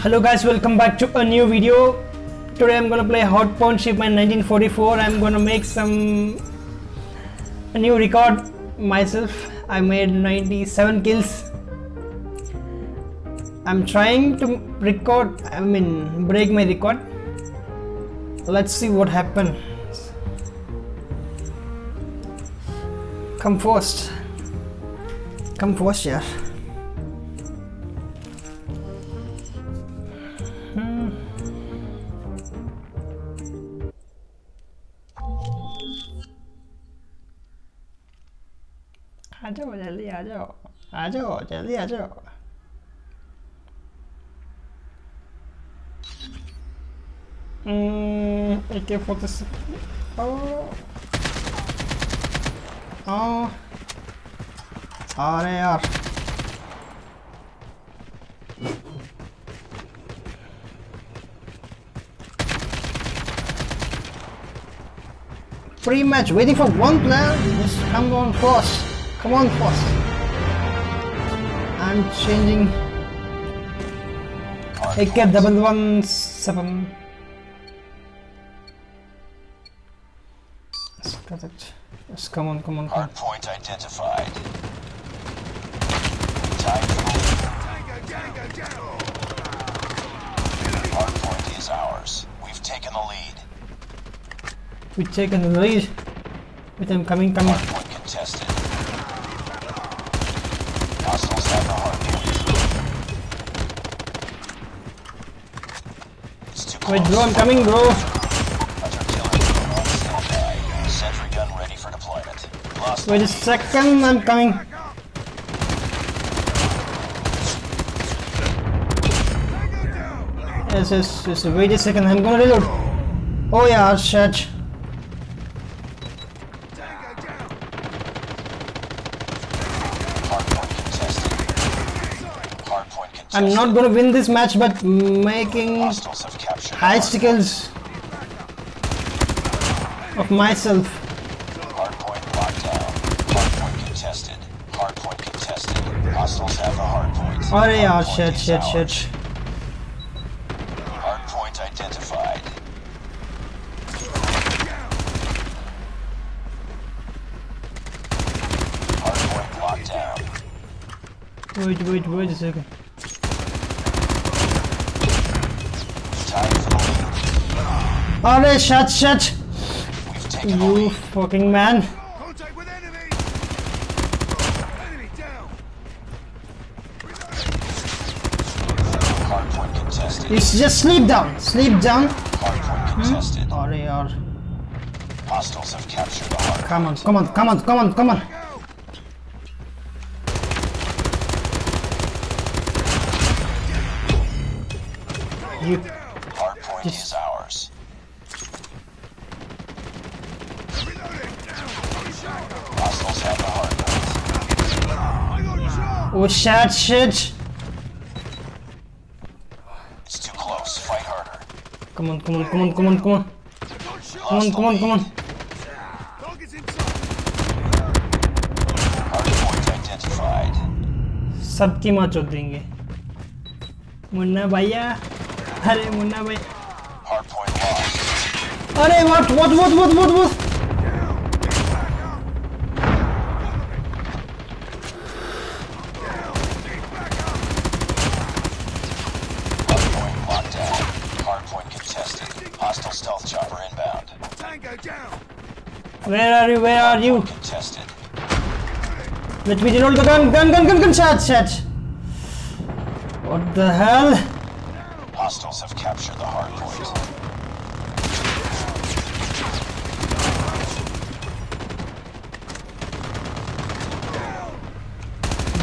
Hello guys, welcome back to a new video. Today I'm gonna play Hardpoint Shipment 1944. I'm gonna make some a new record myself. I made 97 kills. I'm trying to record, I mean break my record. Let's see what happens. Come first. Come first, yeah. आ जाओ जल्दी आ जाओ आ जाओ जल्दी आ जाओ AK forty six. Oh. Oh. अरे यार Pre-match waiting for one player. Just come on first. Come on first. I'm changing. AK double one seven. Let's cut it. Yes, come on, come on, come on. Hard point identified. Tied for the lead. Hard point is ours. We've taken the lead. We've taken the lead. With them coming, coming. Hard point contested. Hostiles have the hard point. It's too close. Wait, bro, I'm coming, bro. Wait a second, I'm coming. Yes, yes, yes. Wait a second, I'm gonna reload. Oh yeah, shit. hard point contested. Hard point contested. I'm not gonna win this match, but making Hostiles have captured. the high skills of myself. Hard point locked down. Hard point contested. Hard point contested. Hostiles have the hard point. Oh yeah, Hard shit, shit, ours. shit. Hard point identified. Hard point locked down. Wait, wait, wait a second. Tied for the lead. Alright, shut, shit. We've taken the You fucking man. Contact with enemy! Enemy down! Hard point contested. You just sleep down, sleep down. Hard point. Alright. Hostiles have captured the hard Come on, come on, come on, come on, come on. You, Hard point is ours. What's that shit? It's too close. Fight harder. Come on, come on, come on, come on, come on. Come on, come on, come on. सबकी माँ चोट देंगे मुन्ना भैया अरे मुन्ना भाई अरे what what what what what what where are you? Where are you? Contested. let me reload the gun gun gun gun gun shot shot. What the hell? Hostiles have captured the hard point.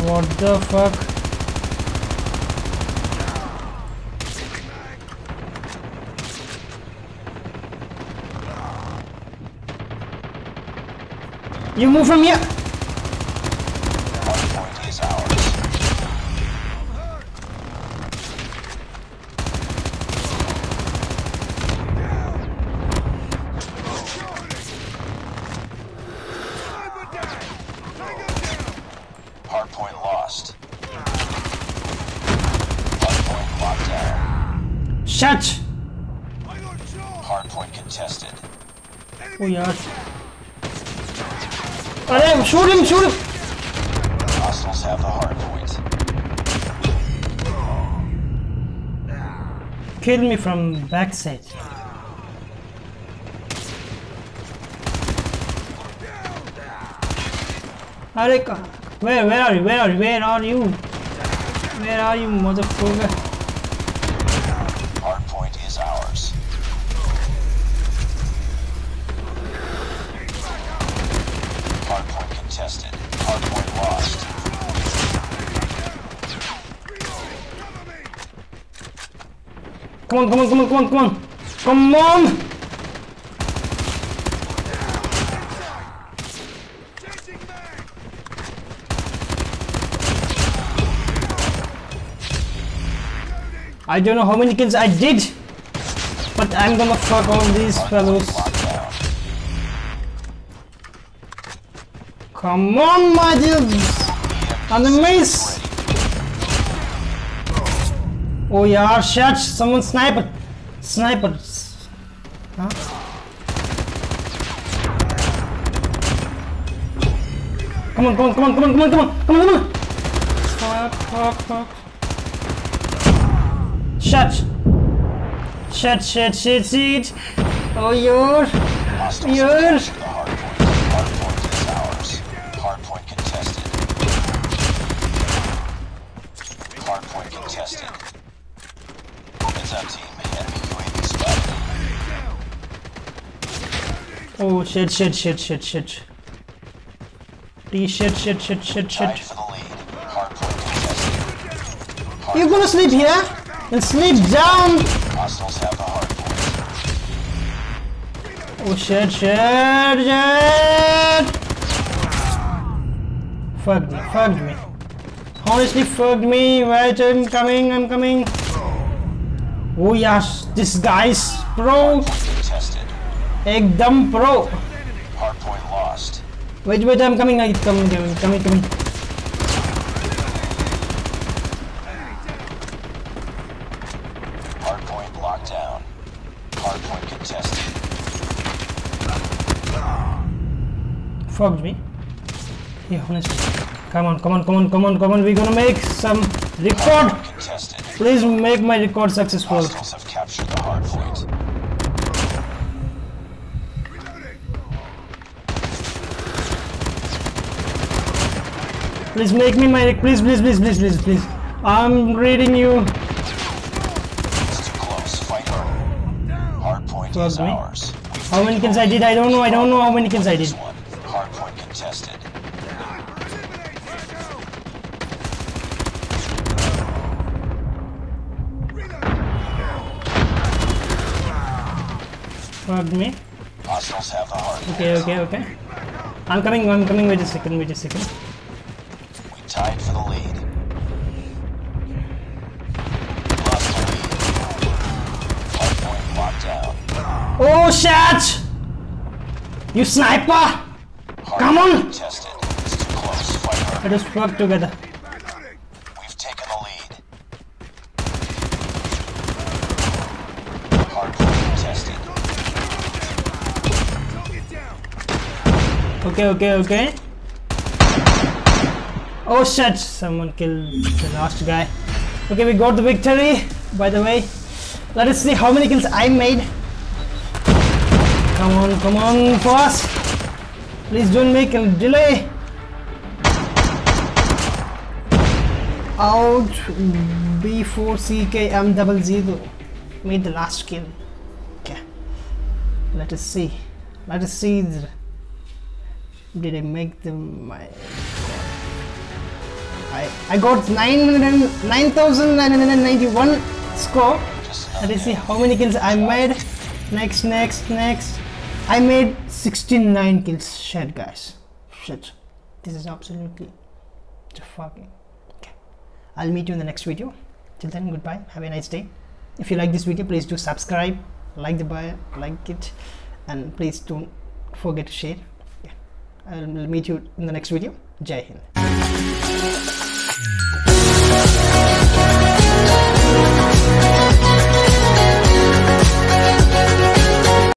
what the fuck you move from here Hard point is ours. Sniper down! Tango down! Hard point lost. Hard locked down. Shut! Hardpoint contested. Oh yaar. Arey, shoot him, shoot him! Hostiles have the hardpoint. Kill me from backside. Where, where are you? Where are you? Where are you? Where are you, motherfucker? Hardpoint lost. Come on, come on, come on, come on, come on! Come on! I don't know how many kills I did, but I'm gonna fuck all these fellows. Come on, my dudes! Enemies! Oh yeah, shit! Someone sniper! Sniper! Huh? Come on, come on, come on, come on, come on, come on, come on, come on! Fuck, fuck, fuck. Shit! Shit, shit, shit, shit! Oh, you're... You're... contested. Heads up, team. Enemy UAV spotted. Oh shit, shit, shit, shit, shit. T shit, shit, shit, shit, shit. for the lead. Hardpoint contested. You're gonna sleep here? And sleep down! Hostiles have the hardpoint. Oh shit, shit, shit! Fuck me, fuck me. Honestly, fucked me. Wait, I'm coming, I'm coming. Oh yes, this guy's pro. Ekdam pro. Hardpoint lost. Wait, wait, I'm coming, I'm coming, coming, coming, coming. Hardpoint locked down. Hardpoint contested. Fucked me. Yeah, honestly. Come on, come on, come on, come on, come on. We're gonna make some record. Please make my record successful. Hostiles have captured the hardpoint. Please make me my please, please, please, please, please, please. I'm reading you. It's too close. Fight harder. Hardpoint is ours. How many kills I did? I don't know. I don't know how many kills I did. one. Hardpoint contested. Eliminate. Go. Me. Hostiles have the hardpoint. Okay, okay, okay. I'm coming. I'm coming. Wait a second. Wait a second. We tied for the lead. Lost the lead. Hardpoint locked down. Oh shit! You sniper! Come on! It's too close. Fight harder. Let us work together. Reloading. We've taken the lead. Hardpoint contested. Target down. Okay, okay, okay. Oh shit! Someone killed the last guy. Okay, we got the victory. By the way, let us see how many kills I made. Come on, come on, fast! Please don't make a delay. Out B4CKM double zero made the last kill. Okay, let us see. Let us see. Did I make them my I I got 900 9991 score. Let us see how many kills I made. Next next next. I made 69 kills. Shit guys. Shit. This is absolutely fucking okay I'll meet you in the next video. Till then goodbye. Have a nice day. If you like this video please do subscribe like the bio like it and please don't forget to share i'll meet you in the next video. Jai hind